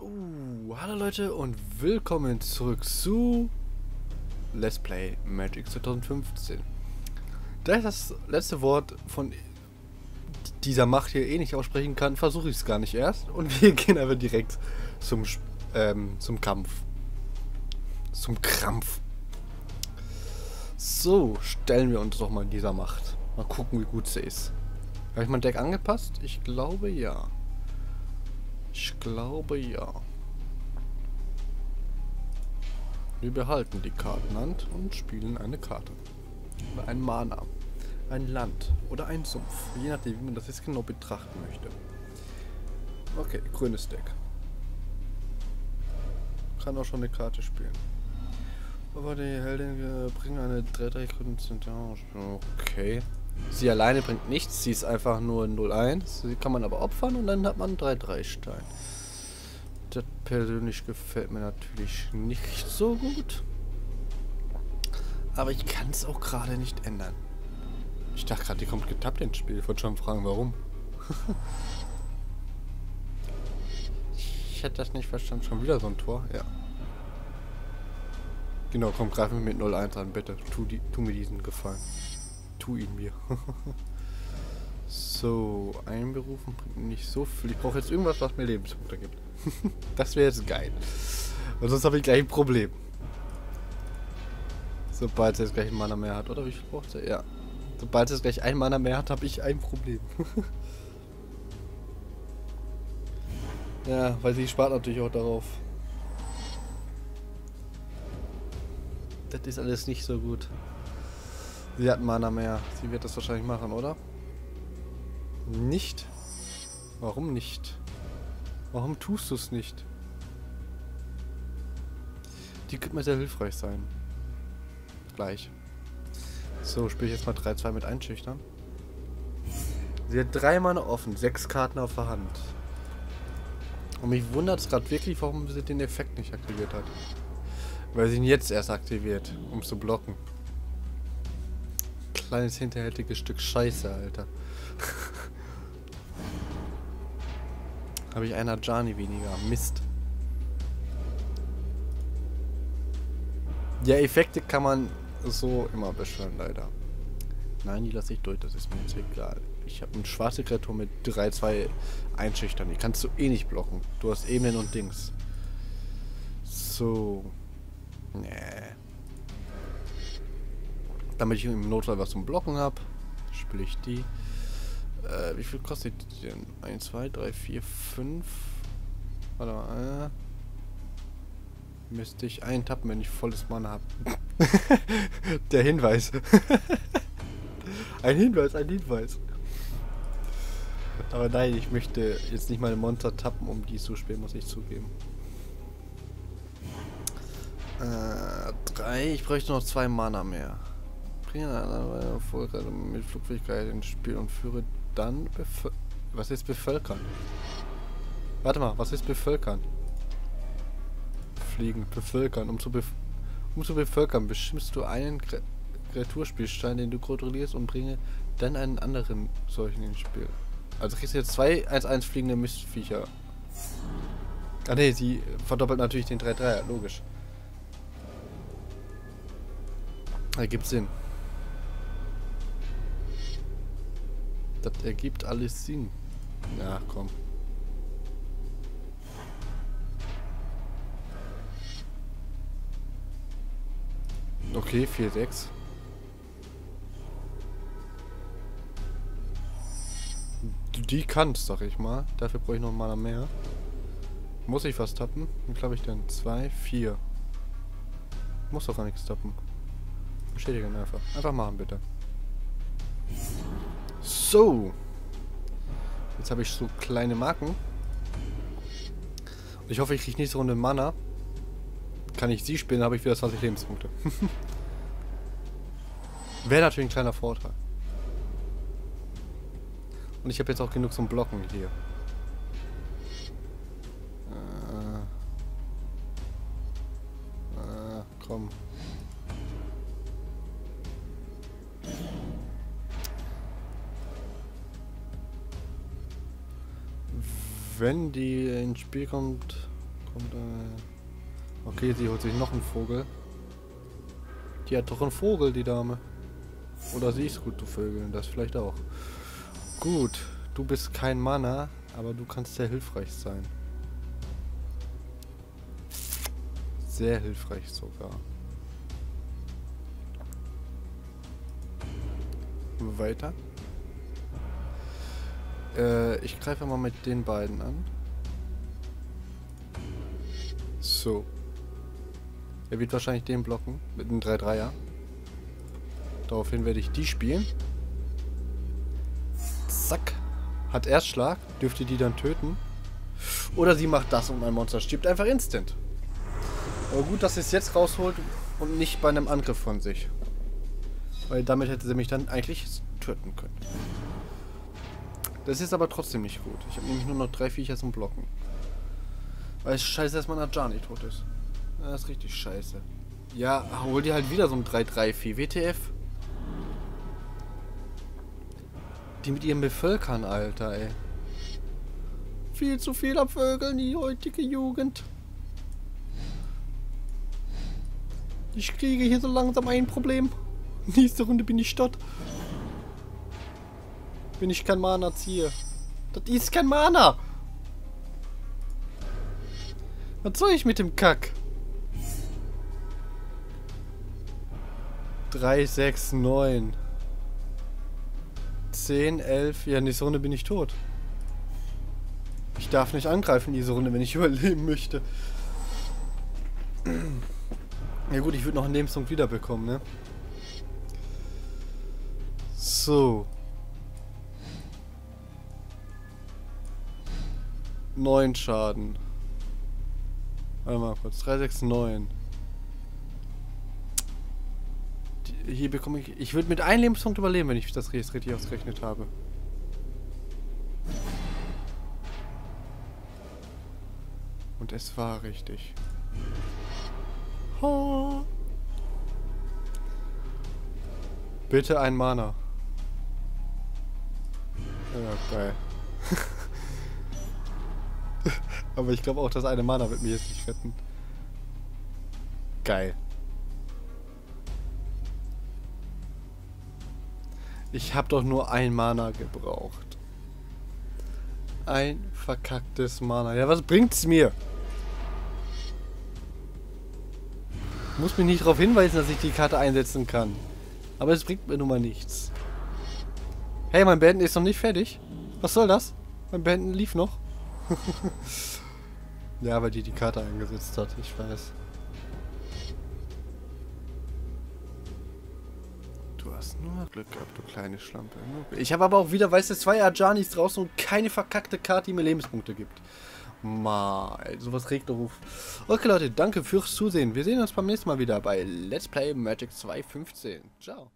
So, hallo Leute und willkommen zurück zu Let's Play Magic 2015. Da ich das letzte Wort von dieser Macht hier eh nicht aussprechen kann, versuche ich es gar nicht erst und wir gehen aber direkt zum, ähm, zum Kampf. Zum Krampf. So, stellen wir uns doch mal dieser Macht. Mal gucken, wie gut sie ist. Habe ich mein Deck angepasst? Ich glaube ja. Ich glaube ja. Wir behalten die Kartenhand und spielen eine Karte. Oder ein Mana. Ein Land. Oder ein Sumpf. Je nachdem, wie man das jetzt genau betrachten möchte. Okay, grünes Deck. Kann auch schon eine Karte spielen. Aber die Heldin bringen eine 3-3 grünen Okay. Sie alleine bringt nichts, sie ist einfach nur 0-1. Sie kann man aber opfern und dann hat man 3-3 Stein. Das persönlich gefällt mir natürlich nicht so gut. Aber ich kann es auch gerade nicht ändern. Ich dachte gerade, die kommt getappt ins Spiel. Ich wollte schon fragen, warum. ich hätte das nicht verstanden. Schon wieder so ein Tor? Ja. Genau, komm, greif mir mit 0-1 an, bitte. Tu, die, tu mir diesen Gefallen tu ihn mir. so, einberufen bringt nicht so viel. Ich brauche jetzt irgendwas, was mir Lebenspunkte gibt. das wäre jetzt geil. Und sonst habe ich gleich ein Problem. Sobald es jetzt gleich ein Mana mehr hat. Oder wie viel braucht er? Ja. Sobald es gleich ein Mana mehr hat, habe ich ein Problem. ja, weil sie spart natürlich auch darauf. Das ist alles nicht so gut. Sie hat Mana mehr. Sie wird das wahrscheinlich machen, oder? Nicht? Warum nicht? Warum tust du es nicht? Die könnte mir sehr hilfreich sein. Gleich. So, spiele ich jetzt mal 3-2 mit Einschüchtern. Sie hat drei Mana offen, sechs Karten auf der Hand. Und mich wundert es gerade wirklich, warum sie den Effekt nicht aktiviert hat. Weil sie ihn jetzt erst aktiviert, um zu blocken kleines hinterhältiges Stück Scheiße, Alter. Habe ich einer Jani weniger. Mist. Ja, Effekte kann man so immer beschwören, leider. Nein, die lasse ich durch, das ist mir jetzt egal. Ich habe eine schwarze Kreatur mit 3-2 einschüchtern. Die kannst du eh nicht blocken. Du hast Ebenen und Dings. So. Nee. Damit ich im Notfall was zum Blocken habe, spiele ich die. Äh, wie viel kostet die denn? 1, 2, 3, 4, 5. Warte mal. Äh. Müsste ich eintappen, wenn ich volles Mana habe. Der Hinweis. ein Hinweis, ein Hinweis. Aber nein, ich möchte jetzt nicht meine Monster tappen, um die zu spielen, muss ich zugeben. Äh, drei. Ich bräuchte noch zwei Mana mehr bringe eine Erfolg mit Flugfähigkeit ins Spiel und führe dann Bevöl Was ist bevölkern? Warte mal, was ist bevölkern? Fliegen, bevölkern. Um zu, bef um zu bevölkern bestimmst du einen Kreaturspielstein, den du kontrollierst und bringe dann einen anderen solchen ins Spiel. Also kriegst du jetzt zwei 1-1 fliegende Mistviecher. Ah ne, sie verdoppelt natürlich den 3-3, logisch. Ergibt Sinn. Das ergibt alles Sinn. Ja, komm. Okay, 4, 6. Die kannst, sag ich mal. Dafür brauche ich noch mal mehr. Muss ich was tappen? Wie glaube ich denn? 2, 4. Muss doch gar nichts tappen. Bestätigen einfach. Einfach machen, bitte. So. Jetzt habe ich so kleine Marken. Und ich hoffe, ich kriege nächste Runde Mana. Kann ich sie spielen, habe ich wieder 20 Lebenspunkte. Wäre natürlich ein kleiner Vorteil. Und ich habe jetzt auch genug zum Blocken hier. Äh, äh, komm. Wenn die ins Spiel kommt, Kommt, äh okay, sie holt sich noch einen Vogel. Die hat doch einen Vogel, die Dame. Oder sie ist gut zu Vögeln, das vielleicht auch. Gut, du bist kein Mana, aber du kannst sehr hilfreich sein. Sehr hilfreich sogar. Weiter. Äh, ich greife mal mit den beiden an. So. Er wird wahrscheinlich den blocken mit einem 3-3er. Daraufhin werde ich die spielen. Zack. Hat Erstschlag. Dürfte die dann töten. Oder sie macht das und mein Monster stirbt einfach instant. Aber gut, dass sie es jetzt rausholt und nicht bei einem Angriff von sich. Weil damit hätte sie mich dann eigentlich töten können. Das ist aber trotzdem nicht gut. Ich habe nämlich nur noch drei Viecher zum Blocken. Weil es scheiße, dass mein Ajani tot ist. Das ist richtig scheiße. Ja, hol dir halt wieder so ein 3-3-Vieh. WTF. Die mit ihren Bevölkern, Alter, ey. Viel zu viel am Vögeln, die heutige Jugend. Ich kriege hier so langsam ein Problem. Nächste Runde bin ich dort. Bin ich kein Mana ziehe. Das ist kein Mana. Was soll ich mit dem Kack? 3, 6, 9. 10, 11. Ja, nächste Runde bin ich tot. Ich darf nicht angreifen diese Runde, wenn ich überleben möchte. Ja gut, ich würde noch einen Lebenspunkt wiederbekommen, ne? So. 9 Schaden. Warte mal kurz. 3, 6, 9. Hier bekomme ich... Ich würde mit einem Lebenspunkt überleben, wenn ich das richtig ausgerechnet habe. Und es war richtig. Oh. Bitte ein Mana. Ja, geil. Aber ich glaube auch, dass eine Mana wird mir jetzt nicht retten. Geil. Ich habe doch nur ein Mana gebraucht. Ein verkacktes Mana. Ja, was bringt's mir? muss mich nicht darauf hinweisen, dass ich die Karte einsetzen kann. Aber es bringt mir nun mal nichts. Hey, mein Beenden ist noch nicht fertig. Was soll das? Mein Beenden lief noch. ja, weil die die Karte eingesetzt hat. Ich weiß. Du hast nur Glück gehabt, du kleine Schlampe. Ich habe aber auch wieder, weißt du, zwei Ajanis draußen und keine verkackte Karte, die mir Lebenspunkte gibt. Mal, sowas regt auf. Okay, Leute, danke fürs Zusehen. Wir sehen uns beim nächsten Mal wieder bei Let's Play Magic 2.15. Ciao.